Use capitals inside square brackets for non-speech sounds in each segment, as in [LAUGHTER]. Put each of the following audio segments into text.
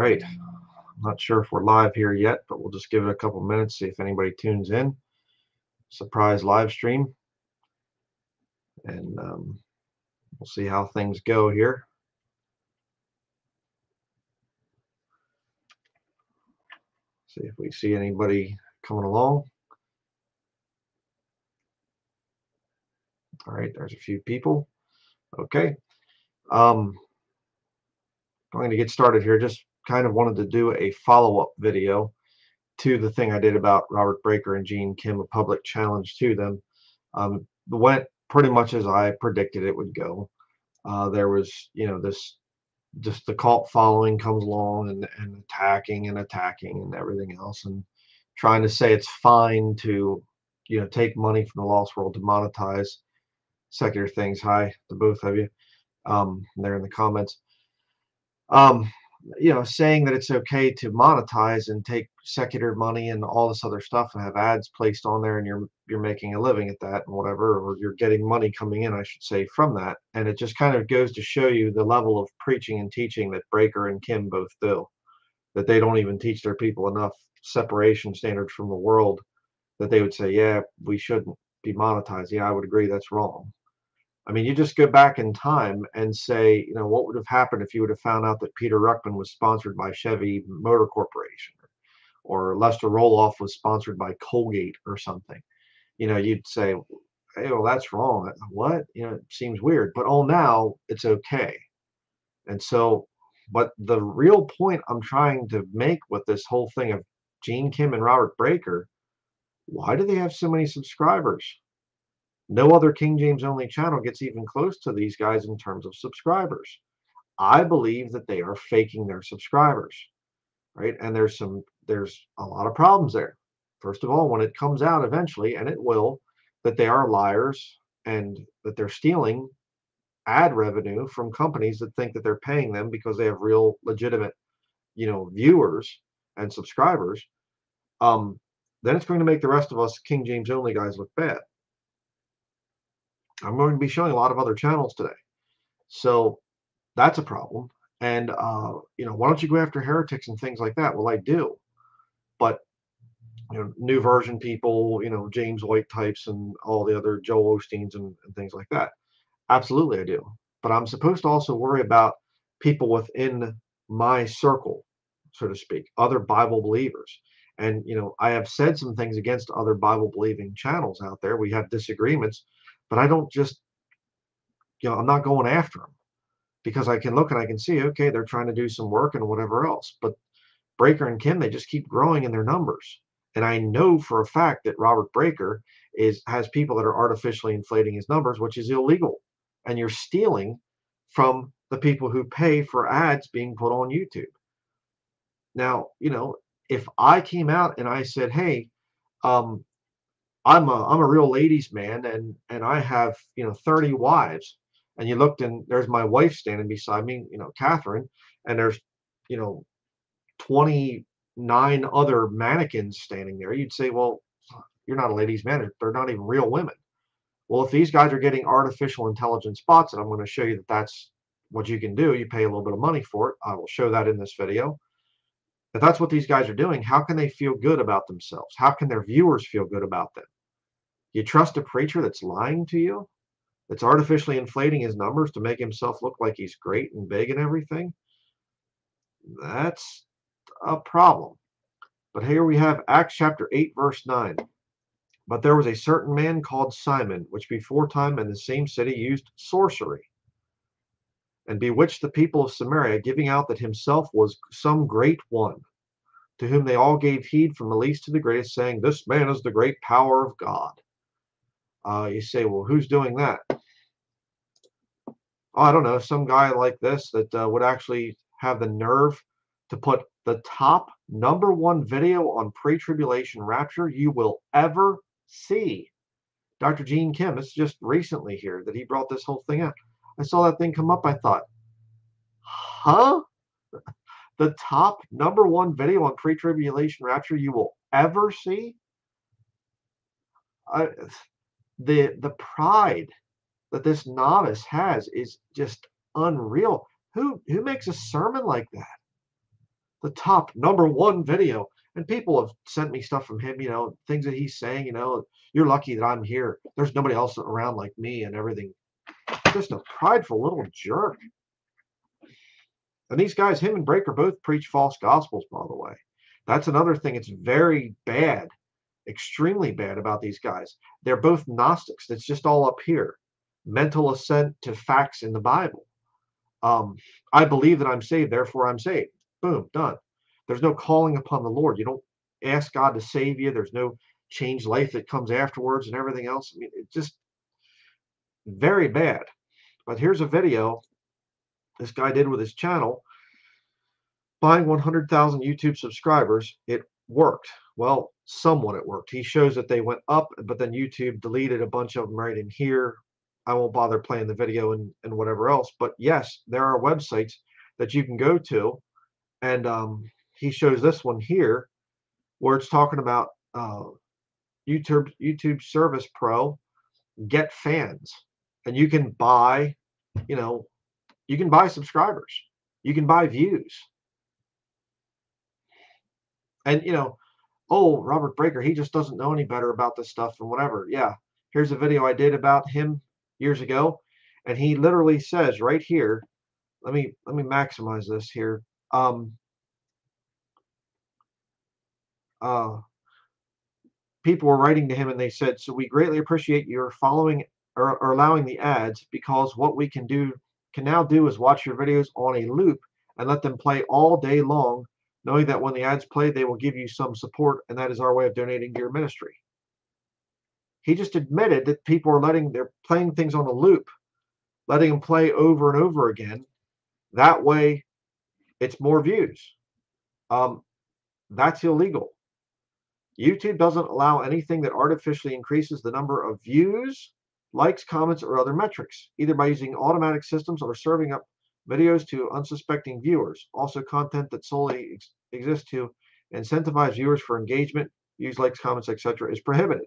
right. I'm not sure if we're live here yet, but we'll just give it a couple minutes, see if anybody tunes in. Surprise live stream. And um, we'll see how things go here. See if we see anybody coming along. All right, there's a few people. Okay. Um, I'm going to get started here. Just kind of wanted to do a follow-up video to the thing I did about Robert Breaker and Gene Kim, a public challenge to them. Um, went pretty much as I predicted it would go. Uh, there was, you know, this just the cult following comes along and, and attacking and attacking and everything else and trying to say it's fine to, you know, take money from the lost world to monetize secular things. Hi to both of you. Um, there in the comments um, you know, saying that it's okay to monetize and take secular money and all this other stuff and have ads placed on there and you're you're making a living at that and whatever or you're getting money coming in I should say from that. And it just kind of goes to show you the level of preaching and teaching that Breaker and Kim both do that they don't even teach their people enough separation standards from the world that they would say yeah we shouldn't be monetized. Yeah I would agree that's wrong I mean, you just go back in time and say, you know, what would have happened if you would have found out that Peter Ruckman was sponsored by Chevy Motor Corporation or Lester Roloff was sponsored by Colgate or something. You know, you'd say, hey, well, that's wrong. Uh, what? You know, it seems weird. But oh, now it's okay. And so, but the real point I'm trying to make with this whole thing of Gene Kim and Robert Breaker, why do they have so many subscribers? No other King James only channel gets even close to these guys in terms of subscribers. I believe that they are faking their subscribers, right? And there's some there's a lot of problems there. First of all, when it comes out eventually, and it will, that they are liars and that they're stealing ad revenue from companies that think that they're paying them because they have real legitimate, you know, viewers and subscribers. Um, then it's going to make the rest of us King James only guys look bad. I'm going to be showing a lot of other channels today. So that's a problem. And, uh, you know, why don't you go after heretics and things like that? Well, I do. But, you know, new version people, you know, James White types and all the other Joel Osteens and, and things like that. Absolutely, I do. But I'm supposed to also worry about people within my circle, so to speak, other Bible believers. And, you know, I have said some things against other Bible believing channels out there. We have disagreements but I don't just, you know, I'm not going after them because I can look and I can see, okay, they're trying to do some work and whatever else. But Breaker and Kim, they just keep growing in their numbers. And I know for a fact that Robert Breaker is has people that are artificially inflating his numbers, which is illegal. And you're stealing from the people who pay for ads being put on YouTube. Now, you know, if I came out and I said, hey, um, I'm a I'm a real ladies man and and I have you know 30 wives. And you looked and there's my wife standing beside me you know Catherine and there's you know 29 other mannequins standing there. You'd say well you're not a ladies man. They're not even real women. Well if these guys are getting artificial intelligence spots and I'm going to show you that that's what you can do you pay a little bit of money for it I will show that in this video if that's what these guys are doing, how can they feel good about themselves? How can their viewers feel good about them? You trust a preacher that's lying to you? That's artificially inflating his numbers to make himself look like he's great and big and everything? That's a problem. But here we have Acts chapter 8, verse 9. But there was a certain man called Simon, which before time in the same city used sorcery and bewitched the people of Samaria, giving out that himself was some great one, to whom they all gave heed from the least to the greatest, saying, This man is the great power of God. Uh, you say, Well, who's doing that? Oh, I don't know, some guy like this that uh, would actually have the nerve to put the top number one video on pre tribulation rapture you will ever see. Dr. Gene Kim, it's just recently here that he brought this whole thing up. I saw that thing come up. I thought, huh? The top number one video on pre-tribulation rapture you will ever see? I, the the pride that this novice has is just unreal. Who who makes a sermon like that? the top number one video. And people have sent me stuff from him, you know, things that he's saying, you know, you're lucky that I'm here. There's nobody else around like me and everything. Just a prideful little jerk. And these guys, him and Breaker, both preach false gospels, by the way. That's another thing. It's very bad, extremely bad about these guys. They're both Gnostics. That's just all up here. Mental assent to facts in the Bible. Um, I believe that I'm saved, therefore I'm saved. Boom, done. There's no calling upon the Lord. You don't ask God to save you. There's no changed life that comes afterwards and everything else. I mean, it's just very bad. But here's a video this guy did with his channel. Buying 100,000 YouTube subscribers, it worked. Well, somewhat it worked. He shows that they went up, but then YouTube deleted a bunch of them right in here. I won't bother playing the video and, and whatever else. But yes, there are websites that you can go to. And um, he shows this one here where it's talking about uh, YouTube YouTube Service Pro get fans. And you can buy, you know, you can buy subscribers. You can buy views. And you know, oh, Robert Breaker, he just doesn't know any better about this stuff and whatever. Yeah. Here's a video I did about him years ago. And he literally says right here, let me let me maximize this here. Um uh people were writing to him and they said, so we greatly appreciate your following or, or allowing the ads because what we can do can now do is watch your videos on a loop and let them play all day long, knowing that when the ads play, they will give you some support, and that is our way of donating to your ministry. He just admitted that people are letting they're playing things on a loop, letting them play over and over again. That way, it's more views. Um, that's illegal. YouTube doesn't allow anything that artificially increases the number of views likes, comments, or other metrics, either by using automatic systems or serving up videos to unsuspecting viewers. Also, content that solely ex exists to incentivize viewers for engagement, use likes, comments, etc., is prohibited.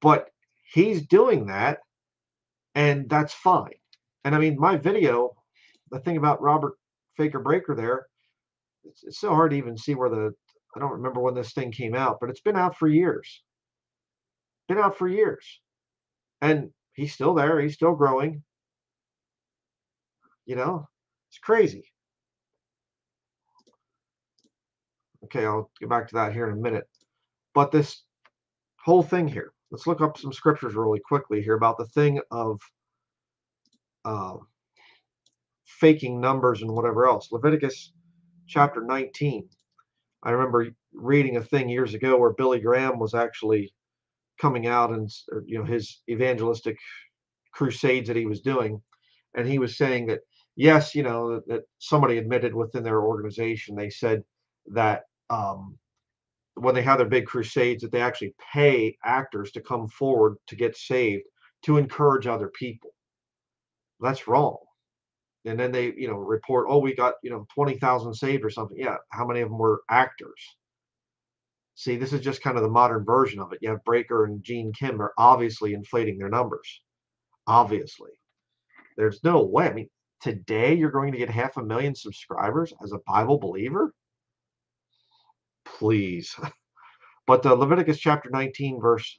But he's doing that, and that's fine. And I mean, my video, the thing about Robert Faker Breaker there, it's, it's so hard to even see where the, I don't remember when this thing came out, but it's been out for years. Been out for years. And he's still there. He's still growing. You know, it's crazy. Okay, I'll get back to that here in a minute. But this whole thing here, let's look up some scriptures really quickly here about the thing of uh, faking numbers and whatever else. Leviticus chapter 19. I remember reading a thing years ago where Billy Graham was actually coming out and you know his evangelistic crusades that he was doing. And he was saying that yes you know that, that somebody admitted within their organization they said that um, when they have their big crusades that they actually pay actors to come forward to get saved to encourage other people. That's wrong. And then they you know report oh we got you know 20,000 saved or something. Yeah how many of them were actors See, this is just kind of the modern version of it. You have Breaker and Gene Kim are obviously inflating their numbers. Obviously. There's no way. I mean, today you're going to get half a million subscribers as a Bible believer? Please. [LAUGHS] But uh, Leviticus chapter 19, verse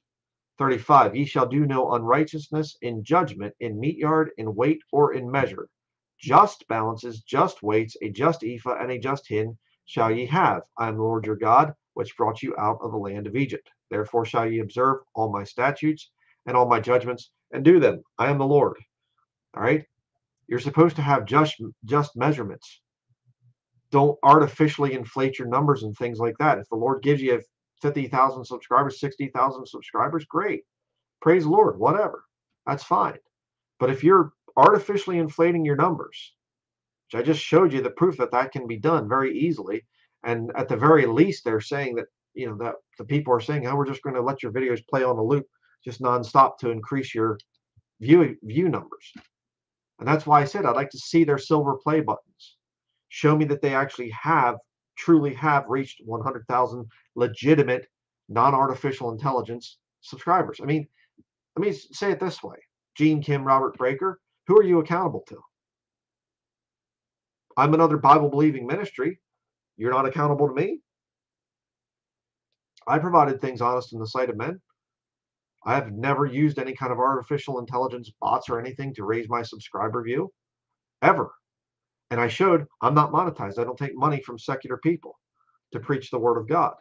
35 Ye shall do no unrighteousness in judgment, in meat yard, in weight, or in measure. Just balances, just weights, a just ephah, and a just hin shall ye have. I am the Lord your God which brought you out of the land of Egypt. Therefore shall ye observe all my statutes and all my judgments and do them. I am the Lord. All right. You're supposed to have just just measurements. Don't artificially inflate your numbers and things like that. If the Lord gives you 50,000 subscribers, 60,000 subscribers, great. Praise the Lord, whatever. That's fine. But if you're artificially inflating your numbers, which I just showed you the proof that that can be done very easily, and at the very least, they're saying that you know that the people are saying, "Oh, we're just going to let your videos play on the loop just nonstop to increase your view view numbers." And that's why I said I'd like to see their silver play buttons. Show me that they actually have truly have reached 100,000 legitimate, non-artificial intelligence subscribers. I mean, let me say it this way: Gene Kim, Robert Breaker, who are you accountable to? I'm another Bible believing ministry. You're not accountable to me. I provided things honest in the sight of men. I have never used any kind of artificial intelligence bots or anything to raise my subscriber view ever. And I showed I'm not monetized. I don't take money from secular people to preach the word of God.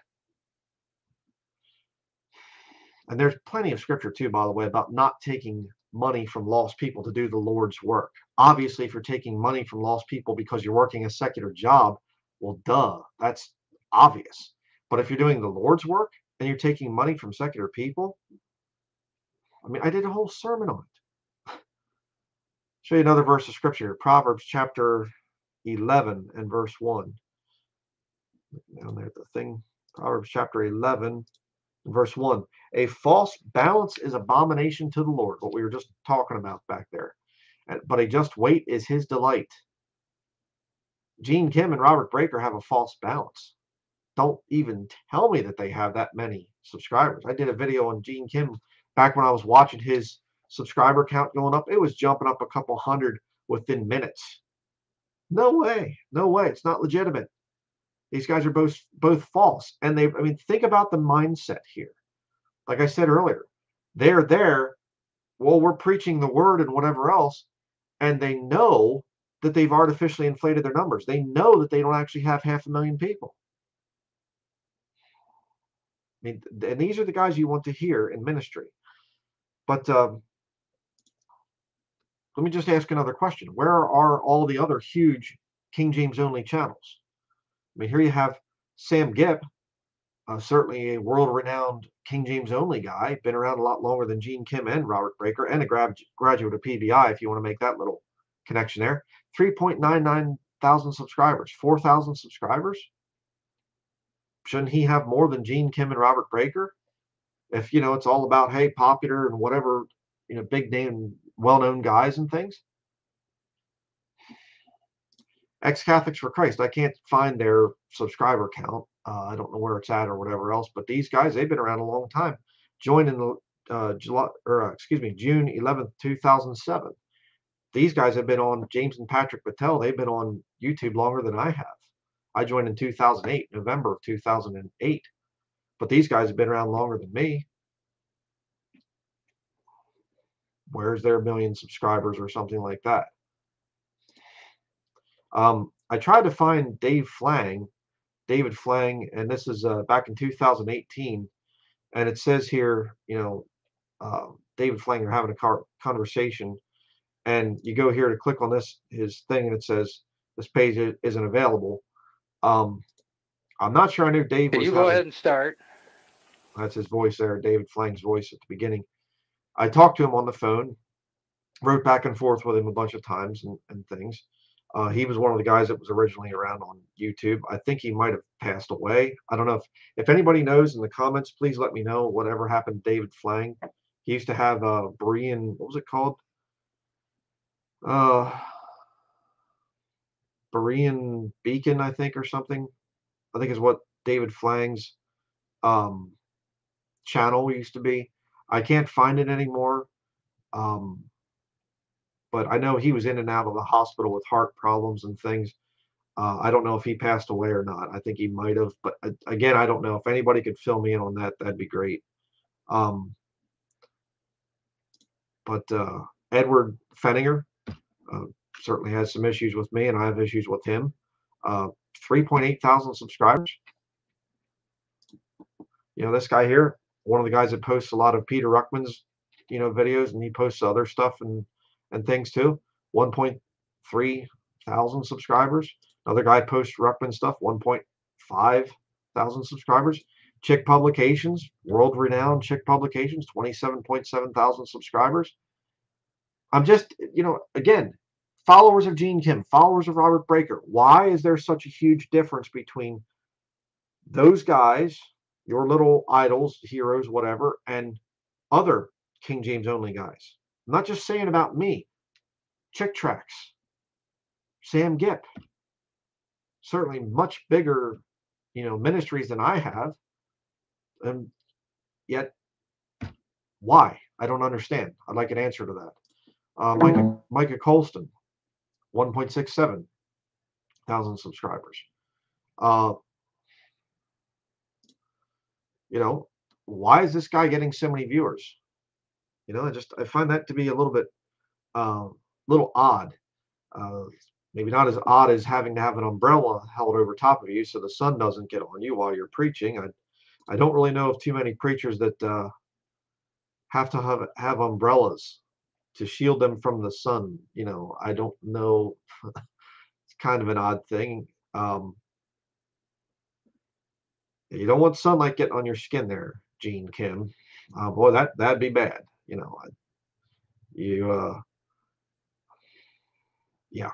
And there's plenty of scripture too, by the way, about not taking money from lost people to do the Lord's work. Obviously, if you're taking money from lost people because you're working a secular job, well, duh, that's obvious. But if you're doing the Lord's work and you're taking money from secular people, I mean, I did a whole sermon on it. [SIGHS] Show you another verse of scripture, Proverbs chapter 11 and verse 1. Down there, the thing, Proverbs chapter 11 verse 1 a false balance is abomination to the lord what we were just talking about back there but a just weight is his delight gene kim and robert breaker have a false balance. Don't even tell me that they have that many subscribers. I did a video on gene kim back when i was watching his subscriber count going up. It was jumping up a couple hundred within minutes. No way. No way. It's not legitimate. These guys are both both false. And they I mean, think about the mindset here. Like I said earlier, they're there, well, we're preaching the word and whatever else, and they know that they've artificially inflated their numbers. They know that they don't actually have half a million people. I mean, and these are the guys you want to hear in ministry. But um, let me just ask another question. Where are all the other huge King James only channels? I mean, here you have Sam Gipp, uh, certainly a world-renowned King James only guy, been around a lot longer than Gene Kim and Robert Breaker, and a grad- graduate of PBI, if you want to make that little connection there. 3.99 thousand subscribers, 4,000 subscribers. Shouldn't he have more than Gene Kim and Robert Breaker? If you know it's all about hey, popular and whatever, you know, big name, well-known guys and things ex Catholics for Christ. I can't find their subscriber count. Uh, I don't know where it's at or whatever else. But these guys, they've been around a long time. Joined in the uh, July or uh, excuse me, June 11th, 2007. These guys have been on James and Patrick Patel. They've been on YouTube longer than I have. I joined in 2008, November of 2008. But these guys have been around longer than me. Where's their million subscribers or something like that? Um, I tried to find Dave Flang, David Flang, and this is uh, back in 2018. And it says here, you know, uh, David Flang are having a conversation. And you go here to click on this, his thing, and it says this page isn't available. Um, I'm not sure I knew Dave. Can you go having, ahead and start? That's his voice there, David Flang's voice at the beginning. I talked to him on the phone, wrote back and forth with him a bunch of times and, and things. Uh, he was one of the guys that was originally around on YouTube. I think he might have passed away. I don't know if if anybody knows in the comments, please let me know whatever happened to David Flang. He used to have a Berean, what was it called? Uh, Berean Beacon, I think, or something. I think is what David Flang's um, channel used to be. I can't find it anymore. Um, but I know he was in and out of the hospital with heart problems and things. Uh, I don't know if he passed away or not. I think he might have, but uh, again, I don't know. If anybody could fill me in on that, that'd be great. Um, but uh, Edward Fenninger certainly has some issues with me, and I have issues with him. Uh, 3.8 thousand subscribers. You know, this guy here, one of the guys that posts a lot of Peter Ruckman's, you know, videos, and he posts other stuff and and things too. 1.3 thousand subscribers. Another guy posts Ruckman stuff, 1.5 thousand subscribers. Chick Publications, world renowned Chick Publications, 27.7 thousand subscribers. I'm just, you know, again, followers of Gene Kim, followers of Robert Breaker. Why is there such a huge difference between those guys, your little idols, heroes, whatever, and other King James only guys? I'm not just saying about me. Chick Tracts, Sam Gipp, certainly much bigger, you know, ministries than I have. And yet, why? I don't understand. I'd like an answer to that. Uh, Micah, Micah Colston, 1.67. thousand subscribers. Uh, you know, why is this guy getting so many viewers? You know, I just I find that to be a little bit, a uh, little odd. Uh, maybe not as odd as having to have an umbrella held over top of you so the sun doesn't get on you while you're preaching. I I don't really know of too many preachers that uh, have to have have umbrellas to shield them from the sun. You know, I don't know. [LAUGHS] it's kind of an odd thing. Um, you don't want sunlight getting on your skin there, Gene Kim. Uh, boy, that that'd be bad. You know, I, you. Uh, yeah.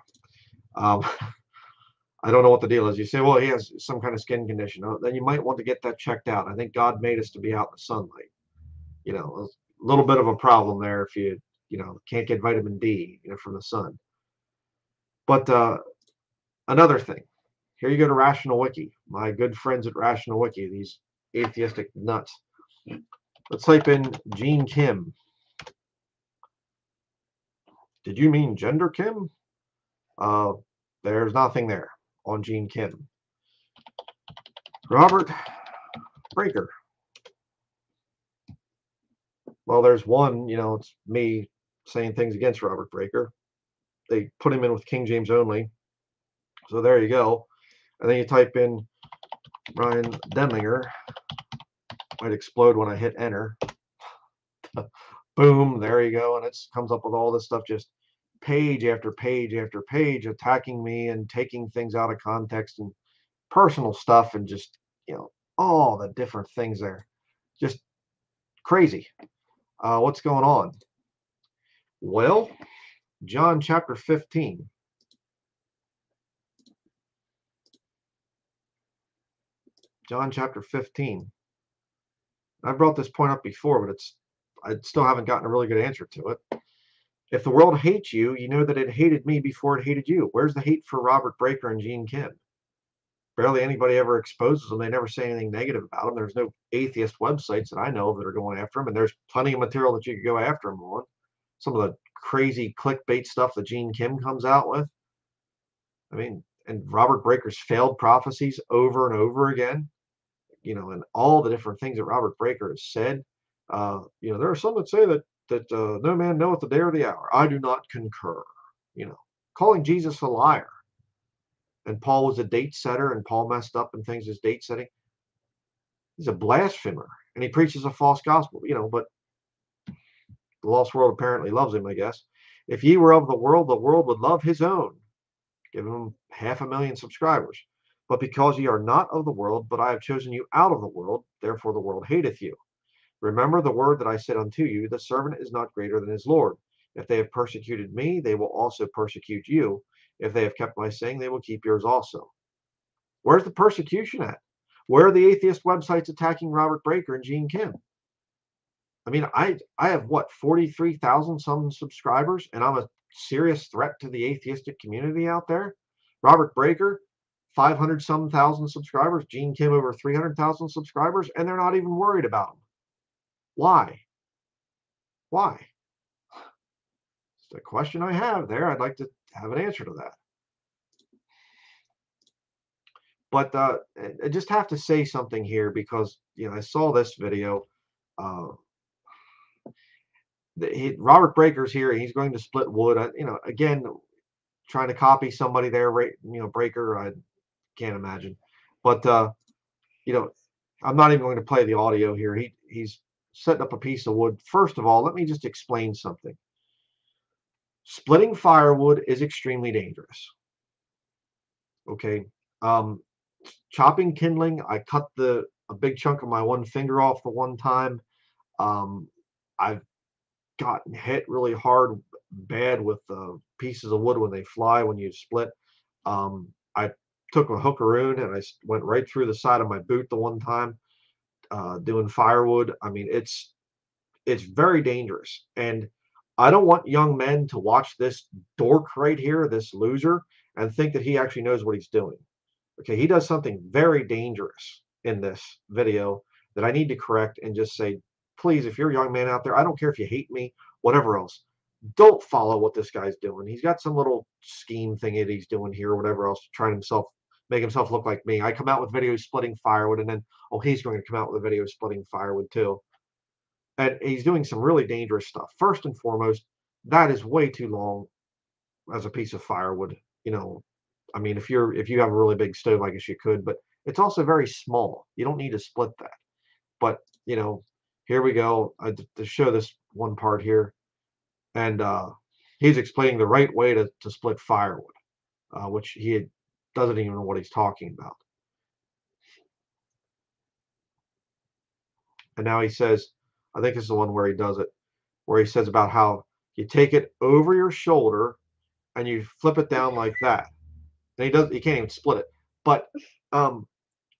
Um, [LAUGHS] I don't know what the deal is. You say, well, he has some kind of skin condition. Oh, then you might want to get that checked out. I think God made us to be out in the sunlight. You know, a little bit of a problem there if you, you know, can't get vitamin D, you know, from the sun. But uh, another thing, here you go to Rational Wiki. My good friends at Rational Wiki, these atheistic nuts. Let's type in Gene Kim. Did you mean gender Kim? Uh, there's nothing there on Gene Kim. Robert Breaker. Well, there's one, you know, it's me saying things against Robert Breaker. They put him in with King James only. So there you go. And then you type in Bryan Denlinger. Might explode when I hit enter. [LAUGHS] Boom, there you go. And it comes up with all this stuff just page after page after page attacking me and taking things out of context and personal stuff and just, you know, all the different things there. Just crazy. Uh, what's going on? Well, John chapter 15. John chapter 15. I brought this point up before, but it's I still haven't gotten a really good answer to it. If the world hates you, you know that it hated me before it hated you. Where's the hate for Robert Breaker and Gene Kim? Barely anybody ever exposes them. They never say anything negative about them. There's no atheist websites that I know of that are going after them, and there's plenty of material that you could go after them on. Some of the crazy clickbait stuff that Gene Kim comes out with. I mean, and Robert Breaker's failed prophecies over and over again. You know, and all the different things that Robert Breaker has said. Uh, you know, there are some that say that that uh, no man knoweth the day or the hour. I do not concur. You know, calling Jesus a liar. And Paul was a date setter, and Paul messed up and things as date setting. He's a blasphemer, and he preaches a false gospel. You know, but the lost world apparently loves him, I guess. If ye were of the world, the world would love his own. Give him half a million subscribers. But because ye are not of the world, but I have chosen you out of the world, therefore the world hateth you. Remember the word that I said unto you, the servant is not greater than his Lord. If they have persecuted me, they will also persecute you. If they have kept my saying, they will keep yours also. Where's the persecution at? Where are the atheist websites attacking Robert Breaker and Gene Kim? I mean, I I have what 43,000 some subscribers, and I'm a serious threat to the atheistic community out there. Robert Breaker, 500 some thousand subscribers. Gene Kim over 300,000 subscribers, and they're not even worried about them. Why? Why? It's the question I have there. I'd like to have an answer to that. But uh, I just have to say something here because you know I saw this video. Uh, he, Robert Breaker's here. He's going to split wood. I, you know, again, trying to copy somebody there. Right, You know, Breaker. I can't imagine. But uh, you know, I'm not even going to play the audio here. He he's setting up a piece of wood, first of all, let me just explain something. Splitting firewood is extremely dangerous. Okay. Um, chopping kindling, I cut the a big chunk of my one finger off the one time. Um, I've gotten hit really hard, bad with uh, pieces of wood when they fly when you split. Um, I took a hookeroon and I went right through the side of my boot the one time uh, doing firewood. I mean, it's it's very dangerous, and I don't want young men to watch this dork right here, this loser, and think that he actually knows what he's doing. Okay, he does something very dangerous in this video that I need to correct and just say, please, if you're a young man out there, I don't care if you hate me, whatever else, don't follow what this guy's doing. He's got some little scheme thing that he's doing here, or whatever else, trying himself make himself look like me. I come out with videos splitting firewood, and then oh, he's going to come out with a video splitting firewood too. And he's doing some really dangerous stuff. First and foremost, that is way too long as a piece of firewood. You know, I mean, if you're if you have a really big stove, I guess you could, but it's also very small. You don't need to split that. But you know, here we go uh, to show this one part here, and uh, he's explaining the right way to to split firewood, uh, which he doesn't even know what he's talking about. And now he says, I think this is the one where he does it, where he says about how you take it over your shoulder and you flip it down like that. And he does he can't even split it. But um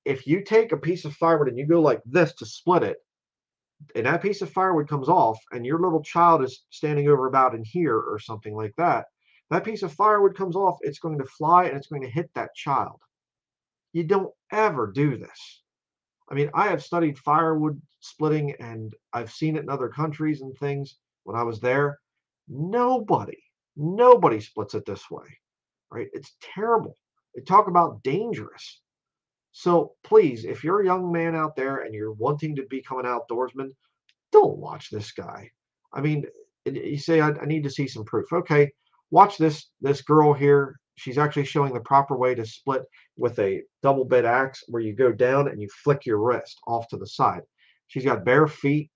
if you take a piece of firewood and you go like this to split it, and that piece of firewood comes off, and your little child is standing over about in here or something like that, that piece of firewood comes off, it's going to fly and it's going to hit that child. You don't ever do this. I mean, I have studied firewood splitting and I've seen it in other countries and things when I was there. Nobody, nobody splits it this way, right? It's terrible. They talk about dangerous. So please, if you're a young man out there and you're wanting to become an outdoorsman, don't watch this guy. I mean, you say, I, I need to see some proof. Okay, watch this this girl here. She's actually showing the proper way to split with a double bit axe where you go down and you flick your wrist off to the side. She's got bare feet,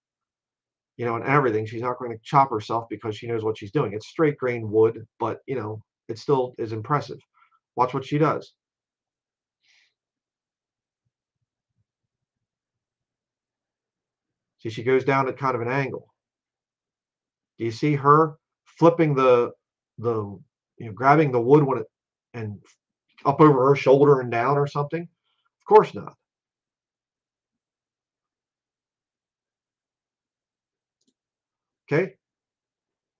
you know, and everything. She's not going to chop herself because she knows what she's doing. It's straight grain wood, but, you know, it still is impressive. Watch what she does. See, she goes down at kind of an angle. Do you see her flipping the the you know grabbing the wood when it and up over her shoulder and down or something? Of course not. Okay.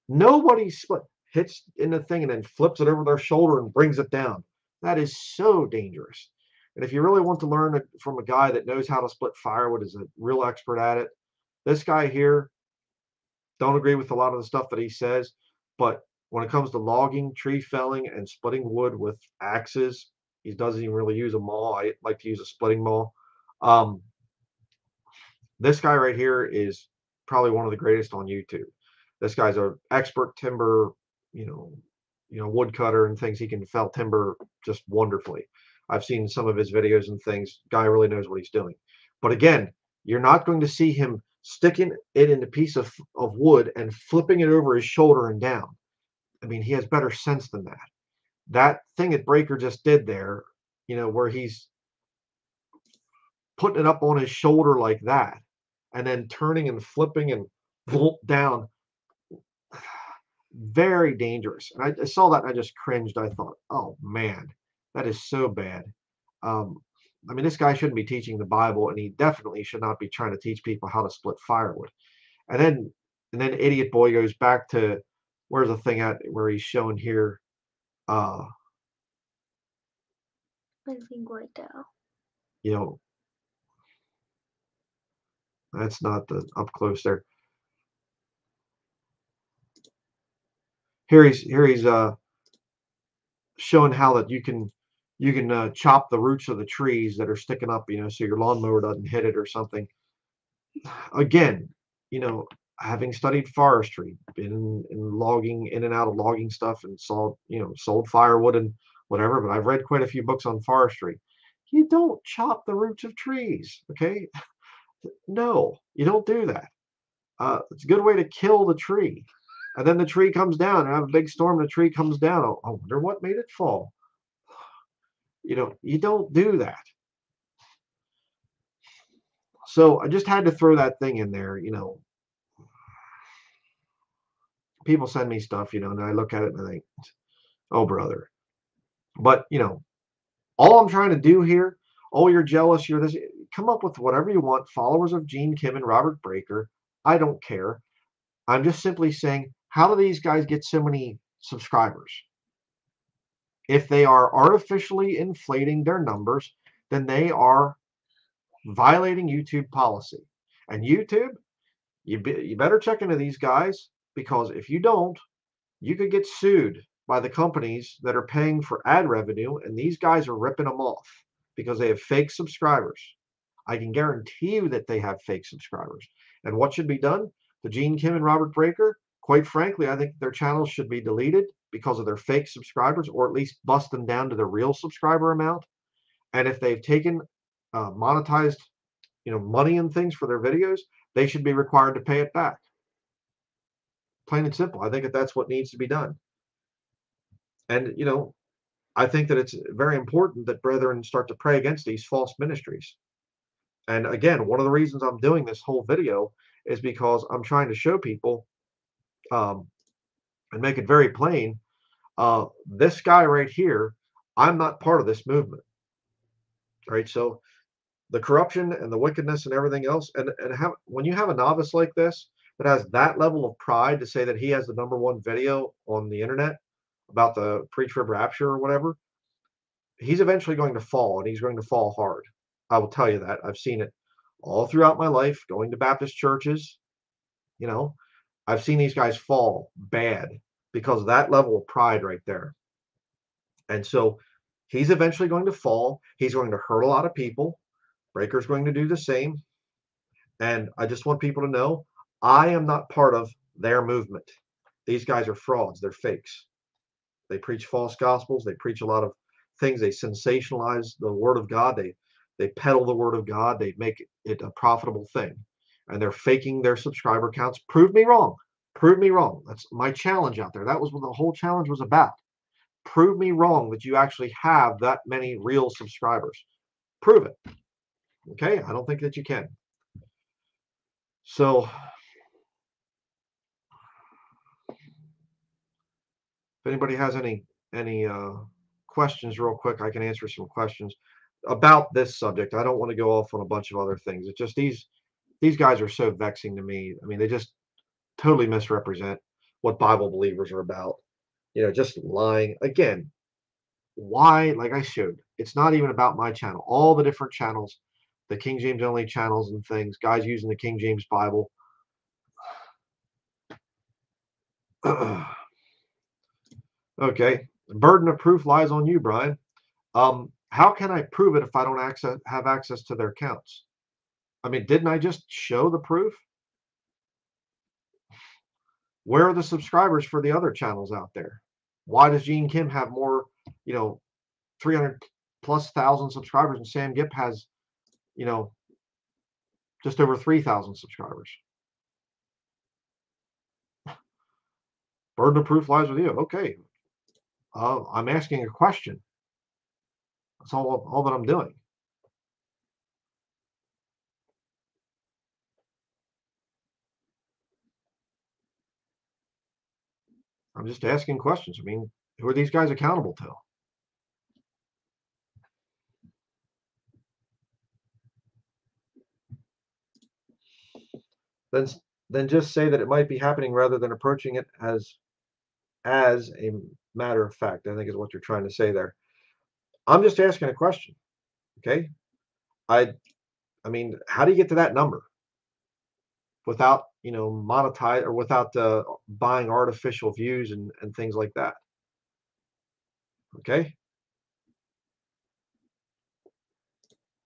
Nobody split hits in the thing and then flips it over their shoulder and brings it down. That is so dangerous. And if you really want to learn from a guy that knows how to split firewood, is a real expert at it, this guy here, don't agree with a lot of the stuff that he says, but when it comes to logging, tree felling, and splitting wood with axes, he doesn't even really use a maul. I like to use a splitting maul. Um, this guy right here is probably one of the greatest on YouTube. This guy's an expert timber, you know, you know, woodcutter and things. He can fell timber just wonderfully. I've seen some of his videos and things. Guy really knows what he's doing. But again, you're not going to see him sticking it in a piece of, of wood and flipping it over his shoulder and down. I mean, he has better sense than that. That thing that Breaker just did there, you know, where he's putting it up on his shoulder like that and then turning and flipping and down. [SIGHS] Very dangerous. And I, I saw that and I just cringed. I thought, oh man, that is so bad. Um, I mean, this guy shouldn't be teaching the Bible, and he definitely should not be trying to teach people how to split firewood. And then, and then idiot boy goes back to where's the thing at where he's shown here. Uh, I think right now. You know, that's not the up close there. Here he's here he's uh showing how that you can you can uh, chop the roots of the trees that are sticking up, you know, so your lawnmower doesn't hit it or something. Again, you know, having studied forestry, been in, in, logging, in and out of logging stuff, and saw, you know, sold firewood and whatever. But I've read quite a few books on forestry. You don't chop the roots of trees, okay? [LAUGHS] No, you don't do that. Uh, it's a good way to kill the tree. And then the tree comes down, and have a big storm, the tree comes down. Oh, I wonder what made it fall. You know, you don't do that. So I just had to throw that thing in there, you know. People send me stuff, you know, and I look at it and I think, oh, brother. But, you know, all I'm trying to do here, oh, you're jealous, you're this, come up with whatever you want. Followers of Gene Kim and Robert Breaker, I don't care. I'm just simply saying, how do these guys get so many subscribers? If they are artificially inflating their numbers, then they are violating YouTube policy. And YouTube, you, be, you better check into these guys because if you don't, you could get sued by the companies that are paying for ad revenue, and these guys are ripping them off because they have fake subscribers. I can guarantee you that they have fake subscribers. And what should be done? The Gene Kim and Robert Breaker, quite frankly, I think their channels should be deleted because of their fake subscribers, or at least bust them down to the real subscriber amount. And if they've taken uh, monetized, you know, money and things for their videos, they should be required to pay it back. Plain and simple. I think that that's what needs to be done. And you know, I think that it's very important that brethren start to pray against these false ministries. And again, one of the reasons I'm doing this whole video is because I'm trying to show people um, and make it very plain. Uh, this guy right here, I'm not part of this movement. Right. So the corruption and the wickedness and everything else, and, and have, when you have a novice like this that has that level of pride to say that he has the number one video on the internet about the pre-trib rapture or whatever, he's eventually going to fall and he's going to fall hard. I will tell you that. I've seen it all throughout my life going to Baptist churches. You know, I've seen these guys fall bad because of that level of pride right there. And so he's eventually going to fall. He's going to hurt a lot of people. Breaker's going to do the same. And I just want people to know I am not part of their movement. These guys are frauds, they're fakes. They preach false gospels, they preach a lot of things, they sensationalize the word of God, they they peddle the word of God, they make it a profitable thing. And they're faking their subscriber counts. Prove me wrong. Prove me wrong. That's my challenge out there. That was what the whole challenge was about. Prove me wrong that you actually have that many real subscribers. Prove it. Okay? I don't think that you can. So if anybody has any any uh, questions real quick, I can answer some questions about this subject. I don't want to go off on a bunch of other things. It's just these these guys are so vexing to me. I mean, they just totally misrepresent what Bible believers are about. You know, just lying again. Why? Like I showed, it's not even about my channel. All the different channels, the King James only channels and things, guys using the King James Bible. [CLEARS THROAT] okay, the burden of proof lies on you, Bryan. Um, how can I prove it if I don't access have access to their accounts? I mean, didn't I just show the proof? Where are the subscribers for the other channels out there? Why does Gene Kim have more, you know, 300 plus thousand subscribers and Sam Gipp has, you know, just over 3,000 subscribers? [LAUGHS] Burden of proof lies with you. Okay. Uh, I'm asking a question. That's all, all that I'm doing. I'm just asking questions. I mean, who are these guys accountable to? Then, then just say that it might be happening rather than approaching it as as a matter of fact. I think is what you're trying to say there. I'm just asking a question. Okay. I I mean, how do you get to that number without, you know, monetize or without uh, buying artificial views and, and things like that? Okay.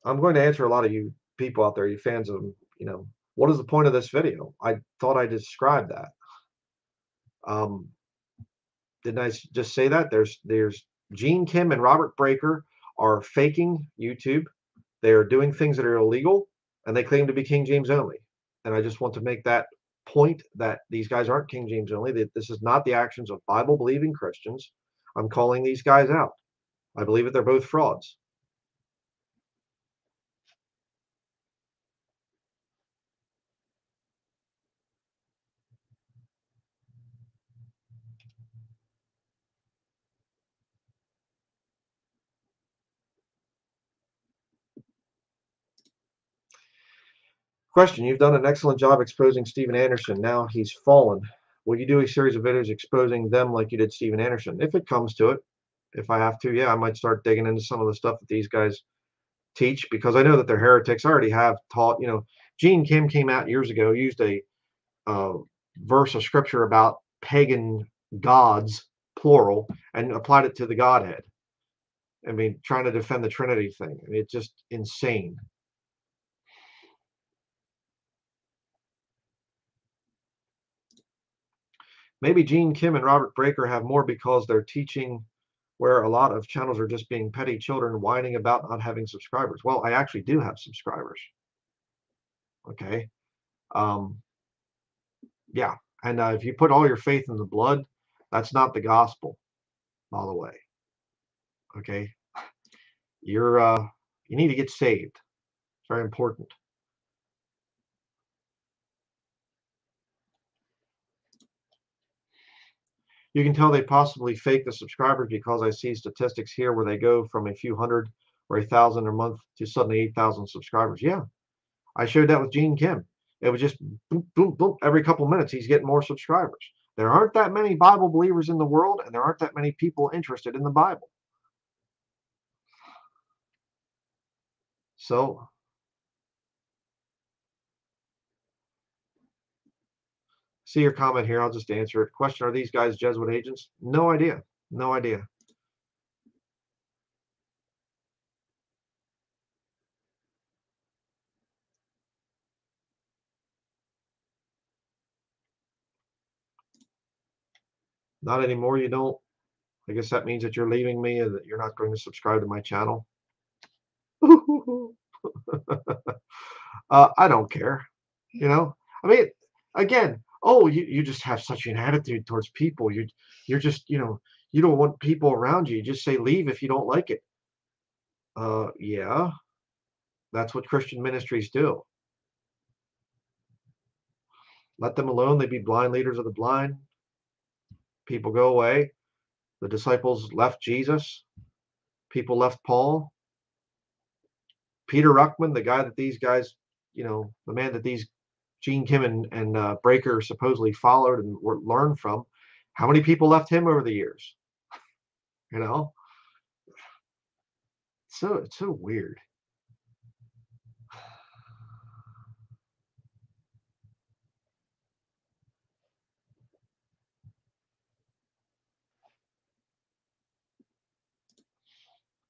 I'm going to answer a lot of you people out there, you fans of, you know, what is the point of this video? I thought I described that. Um, didn't I just say that? There's there's Gene Kim and Robert Breaker are faking YouTube. They are doing things that are illegal, and they claim to be King James only. And I just want to make that point that these guys aren't King James only. That this is not the actions of Bible believing Christians. I'm calling these guys out. I believe that they're both frauds. Question, you've done an excellent job exposing Steven Anderson. Now he's fallen. Will you do a series of videos exposing them like you did Steven Anderson? If it comes to it, if I have to, yeah, I might start digging into some of the stuff that these guys teach because I know that they're heretics. I already have taught, you know, Gene Kim came out years ago, used a uh, verse of scripture about pagan gods, plural, and applied it to the Godhead. I mean, trying to defend the Trinity thing. I mean, it's just insane. Maybe Gene Kim and Robert Breaker have more because they're teaching where a lot of channels are just being petty children whining about not having subscribers. Well, I actually do have subscribers. Okay. Um, yeah. And uh, if you put all your faith in the blood, that's not the gospel, by the way. Okay. You're, uh, you need to get saved. It's very important. You can tell they possibly fake the subscribers because I see statistics here where they go from a few hundred or a thousand a month to suddenly 8,000 subscribers. Yeah, I showed that with Gene Kim. It was just boom, boom, boom. Every couple minutes, he's getting more subscribers. There aren't that many Bible believers in the world, and there aren't that many people interested in the Bible. So see your comment here. I'll just answer it. Question, are these guys Jesuit agents? No idea. No idea. Not anymore, you don't? I guess that means that you're leaving me and that you're not going to subscribe to my channel. [LAUGHS] uh, I don't care. You know, I mean, again, oh, you, you just have such an attitude towards people. You you're just, you know, you don't want people around you. You just say leave if you don't like it. Uh, yeah, that's what Christian ministries do. Let them alone. They be blind leaders of the blind. People go away. The disciples left Jesus. People left Paul. Peter Ruckman, the guy that these guys, you know, the man that these Gene Kim and, and uh, Breaker supposedly followed and were, learned from. How many people left him over the years? You know, so it's so weird.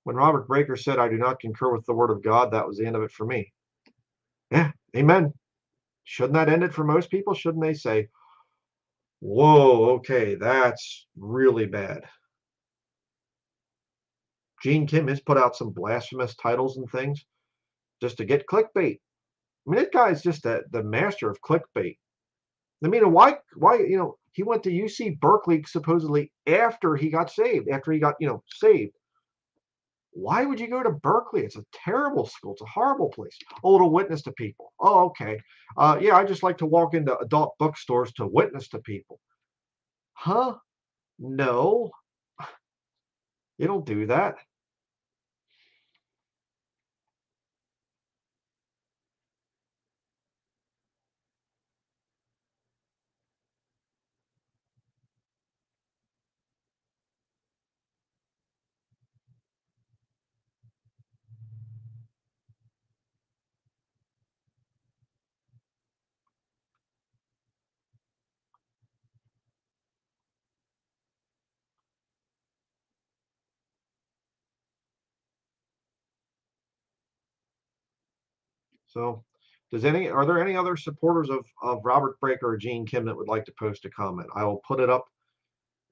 When Robert Breaker said, I do not concur with the word of God, that was the end of it for me. Yeah, amen. Shouldn't that end it for most people? Shouldn't they say, whoa, okay, that's really bad. Gene Kim has put out some blasphemous titles and things just to get clickbait. I mean, that guy's just a, the master of clickbait. I mean, why, why, you know, he went to UC Berkeley supposedly after he got saved, after he got, you know, saved. Why would you go to Berkeley? It's a terrible school. It's a horrible place. Oh, to witness to people. Oh, okay. Uh, yeah, I just like to walk into adult bookstores to witness to people. Huh? No. [SIGHS] You don't do that. So does any are there any other supporters of, of Robert Breaker or Gene Kim that would like to post a comment? I will put it up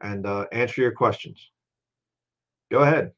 and uh, answer your questions. Go ahead.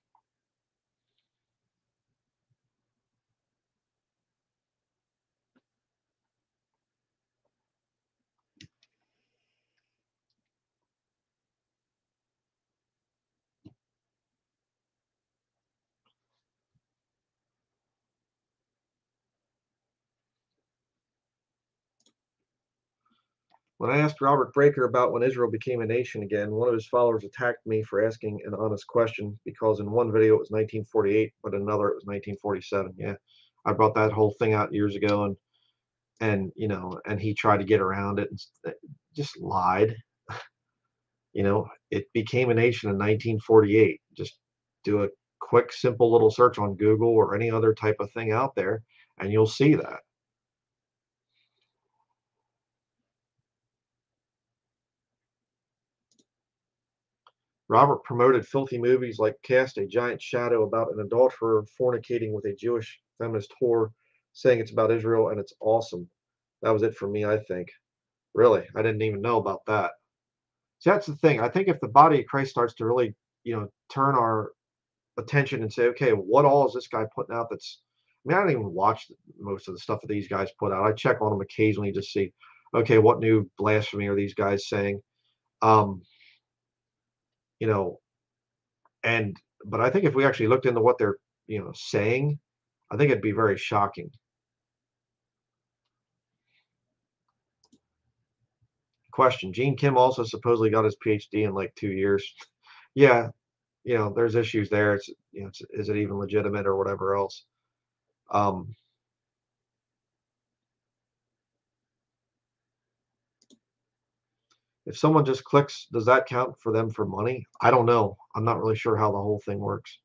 When I asked Robert Breaker about when Israel became a nation again, one of his followers attacked me for asking an honest question because in one video it was 1948, but another it was 1947. Yeah, I brought that whole thing out years ago, and and you know, and he tried to get around it and uh, just lied. [LAUGHS] You know, it became a nation in 1948. Just do a quick, simple little search on Google or any other type of thing out there, and you'll see that. Robert promoted filthy movies like Cast a Giant Shadow about an adulterer fornicating with a Jewish feminist whore, saying it's about Israel and it's awesome. That was it for me, I think. Really, I didn't even know about that. That's the thing. I think if the body of Christ starts to really, you know, turn our attention and say, okay, what all is this guy putting out that's I mean, I don't even watch most of the stuff that these guys put out. I check on them occasionally to see, okay, what new blasphemy are these guys saying? Um, you know, and but I think if we actually looked into what they're, you know, saying, I think it'd be very shocking. Question: Gene Kim also supposedly got his PhD in like two years. [LAUGHS] yeah, you know, there's issues there. It's you know, it's, is it even legitimate or whatever else? Um, if someone just clicks, does that count for them for money? I don't know. I'm not really sure how the whole thing works.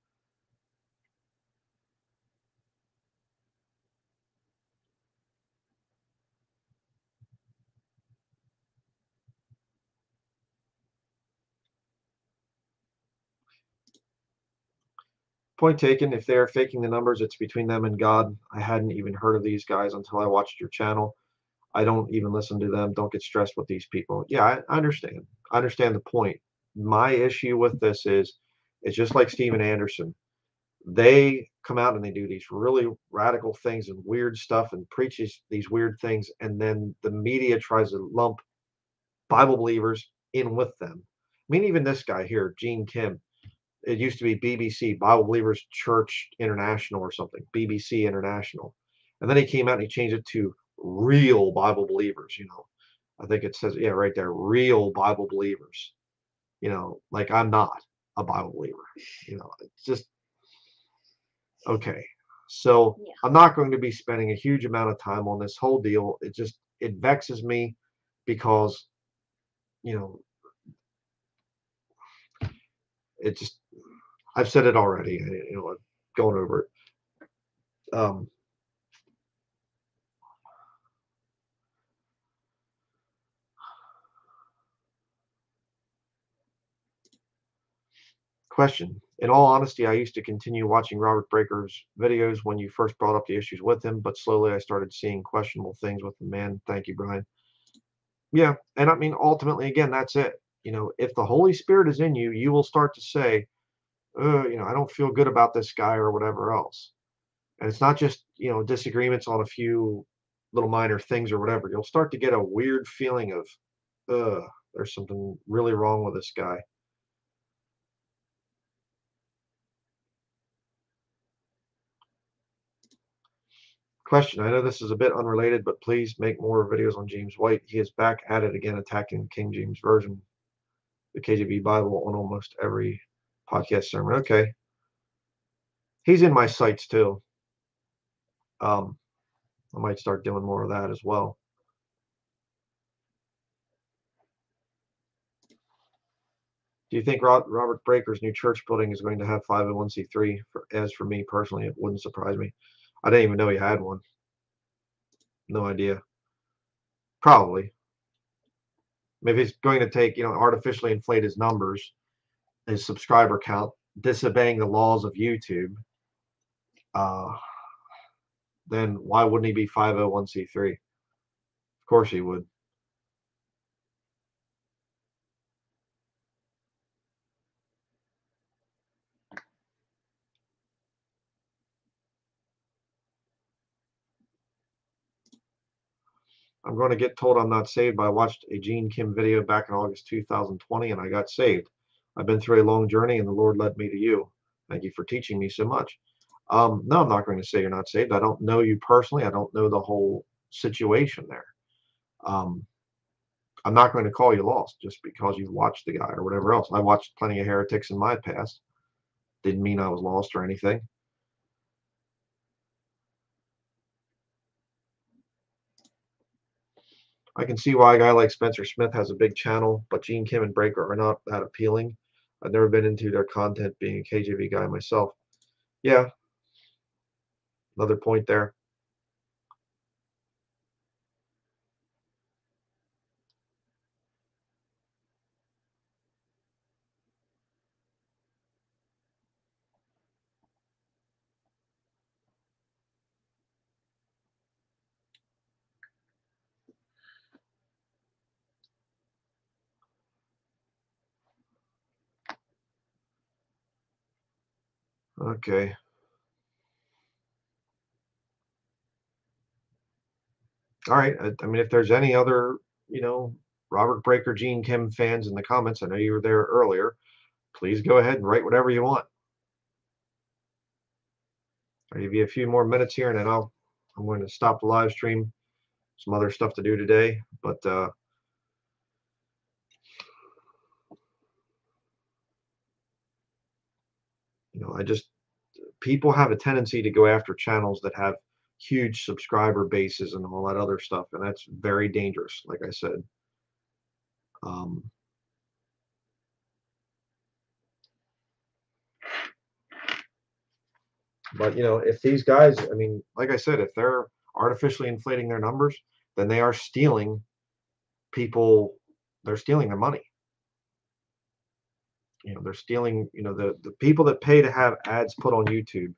Point taken. If they are faking the numbers, it's between them and God. I hadn't even heard of these guys until I watched your channel. I don't even listen to them. Don't get stressed with these people. Yeah, I, understand. I understand the point. My issue with this is, it's just like Steven Anderson. They come out and they do these really radical things and weird stuff and preaches these weird things, and then the media tries to lump Bible believers in with them. I mean, even this guy here, Gene Kim, it used to be BBC, Bible Believers Church International or something, BBC International. And then he came out and he changed it to real Bible believers, you know. I think it says, yeah, right there, real Bible believers. You know, like I'm not a Bible believer. You know, it's just okay. So Yeah. I'm not going to be spending a huge amount of time on this whole deal. It just it vexes me because you know it just I've said it already. You know, I'm going over it. Um, question. In all honesty, I used to continue watching Robert Breaker's videos when you first brought up the issues with him, but slowly I started seeing questionable things with the man. Thank you, Bryan. Yeah, and I mean, ultimately, again, that's it. You know, if the Holy Spirit is in you, you will start to say, uh, you know, I don't feel good about this guy or whatever else. And it's not just, you know, disagreements on a few little minor things or whatever. You'll start to get a weird feeling of, uh, there's something really wrong with this guy. Question. I know this is a bit unrelated, but please make more videos on James White. He is back at it again, attacking the King James Version, the KJV Bible, on almost every podcast sermon. Okay. He's in my sights too. Um, I might start doing more of that as well. Do you think Robert Breaker's new church building is going to have 501c3? For, as for me personally, it wouldn't surprise me. I didn't even know he had one. No idea. Probably. Maybe he's going to take, you know, artificially inflate his numbers, his subscriber count, disobeying the laws of YouTube. Uh, then why wouldn't he be 501c3? Of course he would. I'm going to get told I'm not saved, but I watched a Gene Kim video back in August 2020 and I got saved. I've been through a long journey and the Lord led me to you. Thank you for teaching me so much. Um, no, I'm not going to say you're not saved. I don't know you personally. I don't know the whole situation there. Um, I'm not going to call you lost just because you watched the guy or whatever else. I watched plenty of heretics in my past. Didn't mean I was lost or anything. I can see why a guy like Spencer Smith has a big channel, but Gene Kim and Breaker are not that appealing. I've never been into their content being a KJV guy myself. Yeah. Another point there. Okay. All right. I, I mean, if there's any other, you know, Robert Breaker, Gene Kim fans in the comments, I know you were there earlier. Please go ahead and write whatever you want. I'll give you a few more minutes here and then I'll, I'm going to stop the live stream. Some other stuff to do today, but, uh, you know, I just, people have a tendency to go after channels that have huge subscriber bases and all that other stuff, and that's very dangerous, like I said. Um, but you know, if these guys, I mean, like I said, if they're artificially inflating their numbers, then they are stealing people. They're stealing their money. You know, they're stealing. You know, the the people that pay to have ads put on YouTube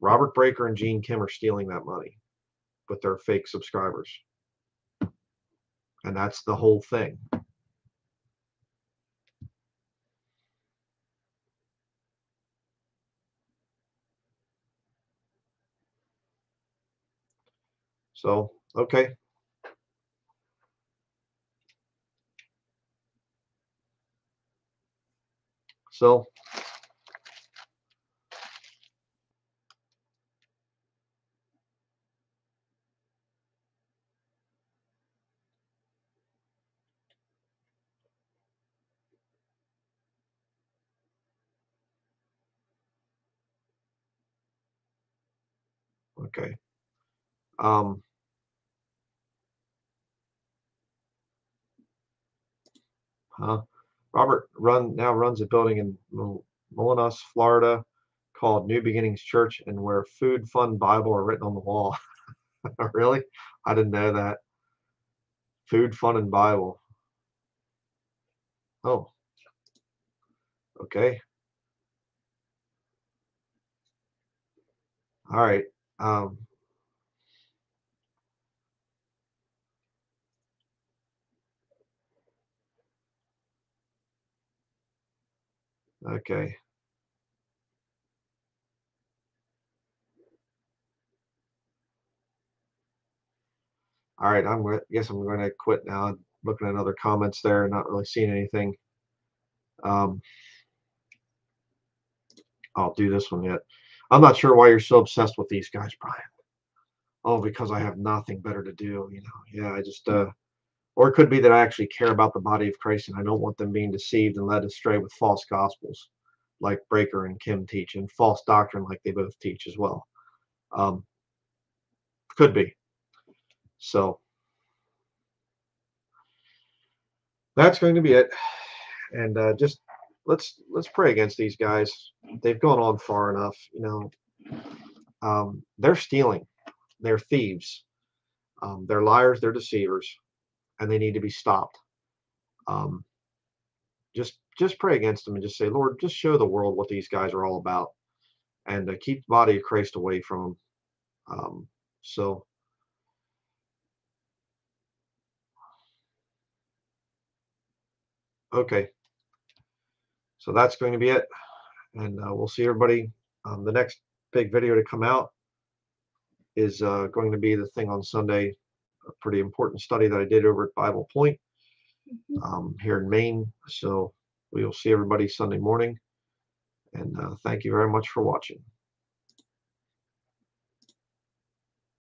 Robert Breaker and Gene Kim are stealing that money with their fake subscribers. And that's the whole thing. So, okay. So, Okay. Um, huh? Robert run now runs a building in Molinos, Florida, called New Beginnings Church, and where food, fun, Bible are written on the wall. [LAUGHS] really? I didn't know that. Food, fun, and Bible. Oh. Okay. All right. Um, okay. All right, I'm going. Guess I'm going to quit now. Looking at other comments there, not really seeing anything. Um, I'll do this one yet. I'm not sure why you're so obsessed with these guys, Bryan. Oh, because I have nothing better to do. You know, yeah, I just, uh, or it could be that I actually care about the body of Christ and I don't want them being deceived and led astray with false gospels, like Breaker and Kim teach, and false doctrine, like they both teach as well. Um, could be. So that's going to be it. And uh, just let's let's pray against these guys. They've gone on far enough. You know, um, they're stealing. They're thieves. Um, they're liars. They're deceivers, and they need to be stopped. Um, just just pray against them and just say, Lord, just show the world what these guys are all about, and uh, keep the body of Christ away from them. Um, so. Okay. So that's going to be it. And uh, we'll see everybody. Um, the next big video to come out is uh, going to be the thing on Sunday, a pretty important study that I did over at Bible Point mm-hmm. um, here in Maine. So we will see everybody Sunday morning. And uh, thank you very much for watching.